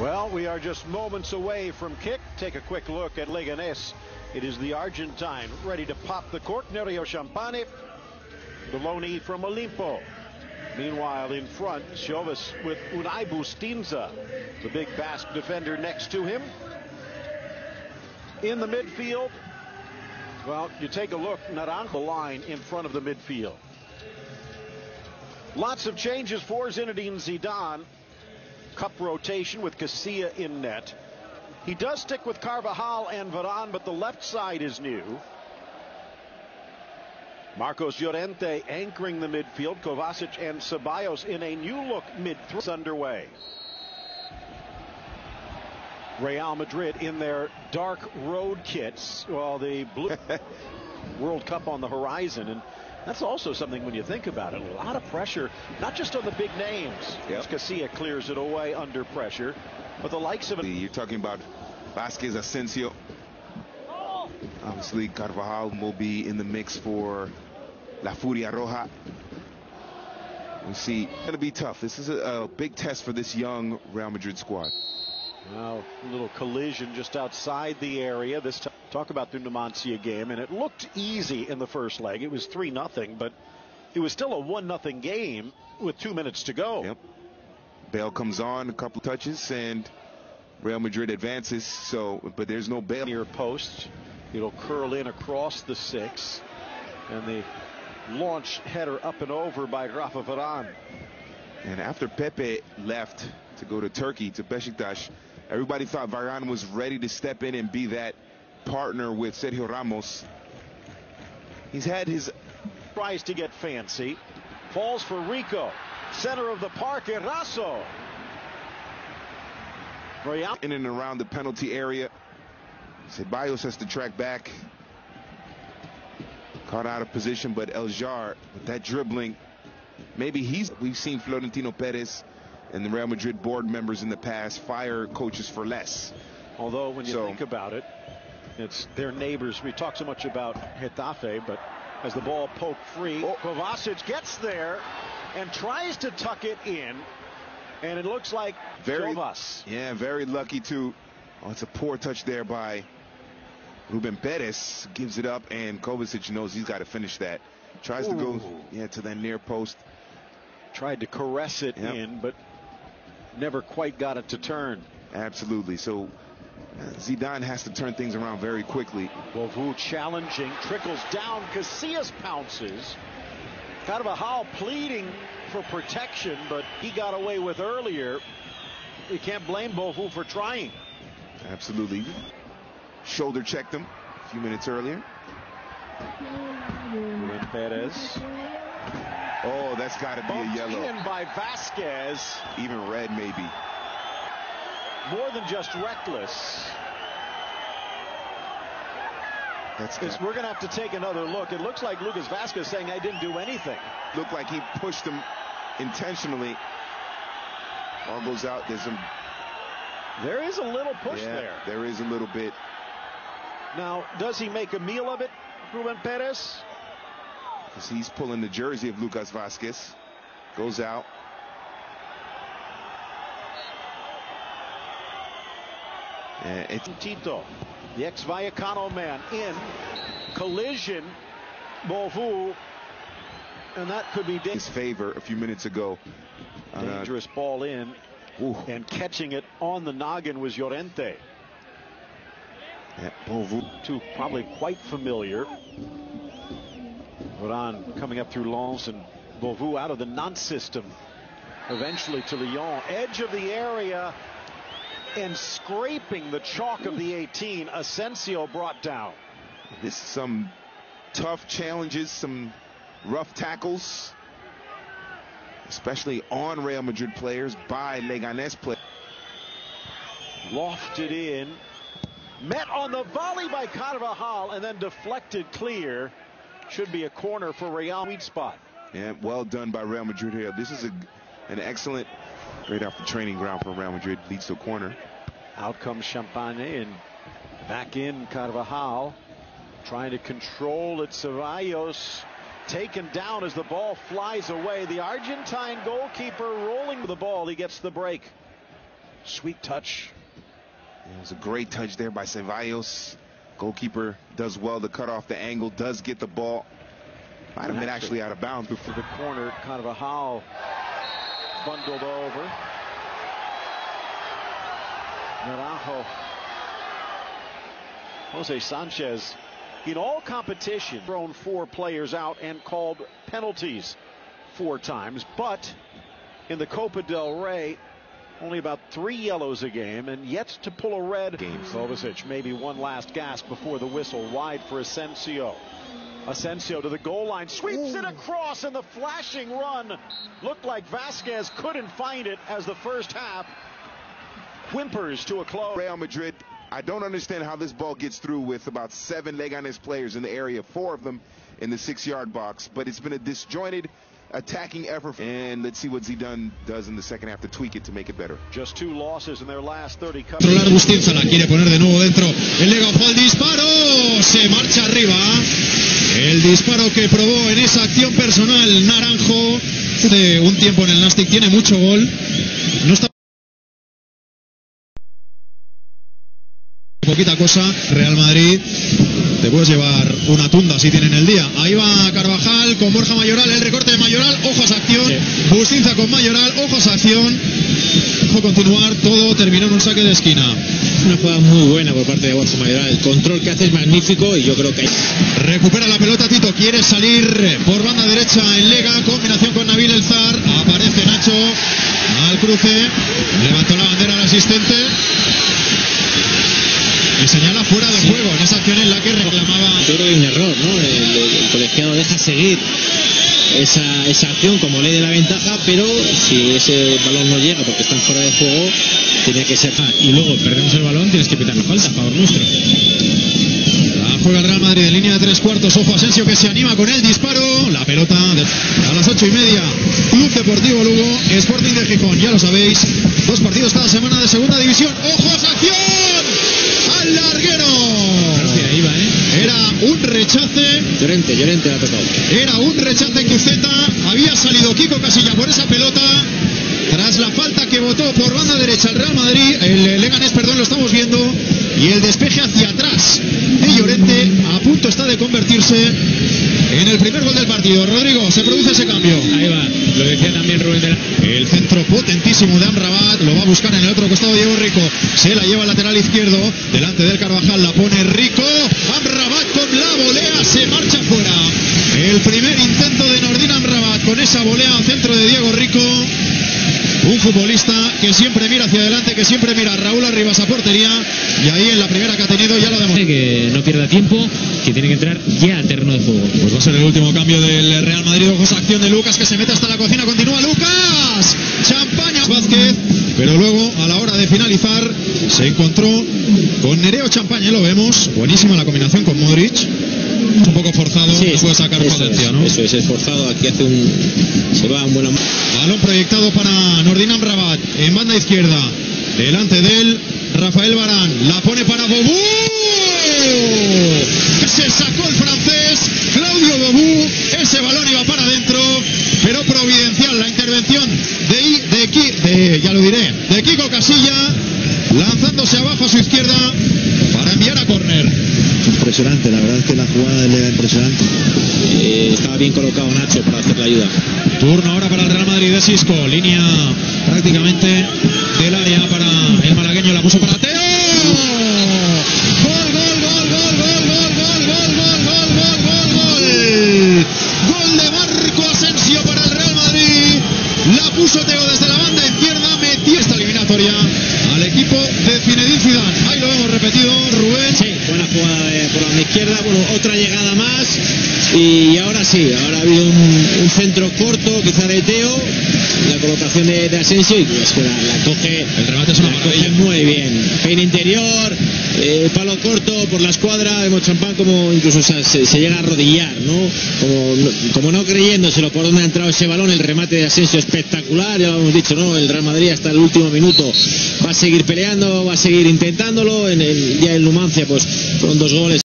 Well, we are just moments away from kick. Take a quick look at Leganes. It is the Argentine ready to pop the cork. Nereo Champagne, the loanee from Olimpo. Meanwhile, in front, Chauvis with Unai Bustinza, the big Basque defender next to him. In the midfield, well, you take a look, Naranjo line in front of the midfield. Lots of changes for Zinedine Zidane. Cup rotation with Casilla in net. He does stick with Carvajal and Varane, but the left side is new. Marcos Llorente anchoring the midfield. Kovacic and Ceballos in a new look mid three underway. Real Madrid in their dark road kits while the blue World Cup on the horizon. And that's also something when you think about it. A lot of pressure, not just on the big names. Yep. Casilla clears it away under pressure, but the likes of it. You're talking about Vasquez Asensio. Obviously, Carvajal will be in the mix for La Furia Roja. We see it's going to be tough. This is a, a, big test for this young Real Madrid squad. Now, a little collision just outside the area. This time, talk about the Numancia game, and it looked easy in the first leg. It was 3 nothing, but it was still a 1 nothing game with two minutes to go. Yep. Bale comes on, a couple touches, and Real Madrid advances. So, but there's no Bale. Near post. It'll curl in across the six. And the launch header up and over by Rafa Varane. And after Pepe left to go to Turkey, to Besiktas, everybody thought Varane was ready to step in and be that partner with Sergio Ramos. He's had his tries to get fancy. Falls for Rico. Center of the park, Eraso. In and around the penalty area. Ceballos has to track back. Caught out of position, but El Zhar, with that dribbling, maybe he's. We've seen Florentino Perez and the Real Madrid board members in the past fire coaches for less. Although, when you so, think about it, it's their neighbors. We talk so much about Getafe, but as the ball poked free, oh. Kovacic gets there and tries to tuck it in, and it looks like very, Jovas. Yeah, very lucky too. Oh, it's a poor touch there by Ruben Perez gives it up, and Kovacic knows he's got to finish that. Tries Ooh. to go yeah to that near post. Tried to caress it yep. in, but never quite got it to turn. Absolutely. So uh, Zidane has to turn things around very quickly. Beauvue challenging, trickles down, Casillas pounces. Kind of a howl pleading for protection, but he got away with earlier. You can't blame Beauvue for trying. Absolutely shoulder checked him a few minutes earlier. Ruben Perez. Oh, that's got to be Bumped a yellow. in by Vasquez. Even red, maybe. More than just reckless. That's we're going to have to take another look. It looks like Lucas Vasquez saying I didn't do anything. Looked like he pushed him intentionally. Ball goes out. There's some. There is a little push yeah, there. There is a little bit. Now, does he make a meal of it, Ruben Perez? Because he's pulling the jersey of Lucas Vasquez. Goes out. And it's Tito, the ex-Vallecano man, in collision. Beauvue, and that could be his favor a few minutes ago. Dangerous uh, ball in, ooh. and catching it on the noggin was Llorente. Yeah. Two probably quite familiar. Varane coming up through Lens and Beauvue out of the Nantes system. Eventually to Lyon. Edge of the area and scraping the chalk of the 18. Asensio brought down. This is some tough challenges, some rough tackles, especially on Real Madrid players by Leganes players. Lofted in Met on the volley by Carvajal and then deflected clear. Should be a corner for Real Sweet spot. Yeah, well done by Real Madrid here. This is a, an excellent, right off the training ground for Real Madrid. Leads to a corner. Out comes Champagne and back in Carvajal. Trying to control it. Ceballos taken down as the ball flies away. The Argentine goalkeeper rolling the ball. He gets the break. Sweet touch. It was a great touch there by Ceballos. Goalkeeper does well to cut off the angle, does get the ball. Might have been actually out of bounds before the corner. Kind of a howl bundled over. Naranjo. Jose Sanchez in all competition thrown four players out and called penalties four times but in the Copa del Rey only about three yellows a game and yet to pull a red game Kovacic maybe one last gasp before the whistle wide for Asensio Asensio to the goal line sweeps Ooh. it across and the flashing run looked like Vasquez couldn't find it as the first half whimpers to a close Real Madrid I don't understand how this ball gets through with about seven Leganes players in the area, four of them in the six-yard box. But it's been a disjointed attacking effort. And let's see what Zidane does in the second half to tweak it to make it better. Just two losses in their last 30 Controlar Bustinza la quiere poner de nuevo dentro. El Lega fue al disparo. Se marcha arriba. El disparo que probó en esa acción personal Naranjo de un tiempo en el Nastic tiene mucho gol. No está poquita cosa, Real Madrid, te puedes llevar una tunda si tienen el día. Ahí va Carvajal con Borja Mayoral, el recorte de Mayoral, ojos a acción, Bustinza con Mayoral, ojos a acción. Ojo continuar, todo terminó en un saque de esquina. Una jugada muy buena por parte de Borja Mayoral, el control que hace es magnífico y yo creo que... Recupera la pelota Tito, quiere salir por banda derecha en Lega, combinación con Nabil Elzar, aparece Nacho al cruce, levantó la bandera al asistente y señala fuera de en la que reclamaba. Yo creo que hay un error, ¿no? El, colegiado deja seguir esa, esa acción como ley de la ventaja, pero si ese balón no llega porque están fuera de juego, tiene que ser. Ah, y luego perdemos el balón, tienes que pitar la falta favor nuestro. La juega el Real Madrid en línea de tres cuartos. Ojo Asensio que se anima con el disparo. La pelota a las ocho y media. Club Deportivo Lugo, Sporting de Gijón, ya lo sabéis. Dos partidos cada semana de segunda división. ¡Ojo acción! al larguero. Era un rechace. Llorente, Llorente ha tocado. Era un rechace en Cruceta. Había salido Kiko Casilla por esa pelota. Tras la falta que votó por banda derecha el Real Madrid, el Leganés, perdón, lo estamos viendo, y el despeje hacia atrás de Llorente a punto está de convertirse en el primer gol del partido. Rodrigo, se produce ese cambio. Ahí va, lo decía también Rubén de la... El centro potentísimo de Amrabat, lo va a buscar en el otro costado Diego Rico, se la lleva al lateral izquierdo, delante del Carvajal la pone Rico, Amrabat la volea, se marcha fuera. El primer intento de Nordin Amrabat con esa volea al centro de Diego Rico. Un futbolista que siempre mira hacia adelante, que siempre mira a Raúl Arribas a portería. Y ahí en la primera que ha tenido ya lo demostró. Que no pierda tiempo, que tiene que entrar ya a terreno de juego. Pues va a ser el último cambio del Real Madrid. Ojos acción de Lucas que se mete hasta la cocina. Continúa Lucas. Champaña Vázquez. Pero luego, a la hora de finalizar, se encontró con Nereo Champaña. Lo vemos. Buenísima la combinación con Modric un poco forzado, sí, puede sacar potencia, ¿no? Eso es, es forzado, aquí hace un... se va en buena... Balón proyectado para Nordin Rabat, en banda izquierda, delante de él, Rafael Barán, la pone para Bobú, se sacó el francés, de, ya lo diré, de Kiko Casilla, lanzándose abajo a su izquierda para enviar a córner impresionante, la verdad es que la jugada era impresionante. Eh, estaba bien colocado Nacho para hacer la ayuda. Turno ahora para el Real Madrid de Cisco, línea prácticamente del área para el malagueño, la puso para Teo. Banda izquierda, metió esta eliminatoria al equipo de Zinedine Zidane. Ahí lo hemos repetido, Rubén. Sí, buena jugada por la izquierda, bueno, otra llegada más y ahora sí, ahora ha habido un, centro corto, quizá de Teo, la colocación de, Asensio y es que la, coge, el remate es una coge muy bien, peine interior, eh, palo corto por la escuadra, vemos champán como incluso se, llega a arrodillar, ¿no? Como, no creyéndoselo por dónde ha entrado ese balón, el remate de Asensio espectacular, ya lo hemos dicho, ¿no? El Real Madrid hasta el último minuto va a seguir peleando, va a seguir intentándolo, en el día del Numancia pues fueron dos goles